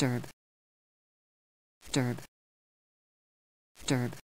Derb. Derb. Derb.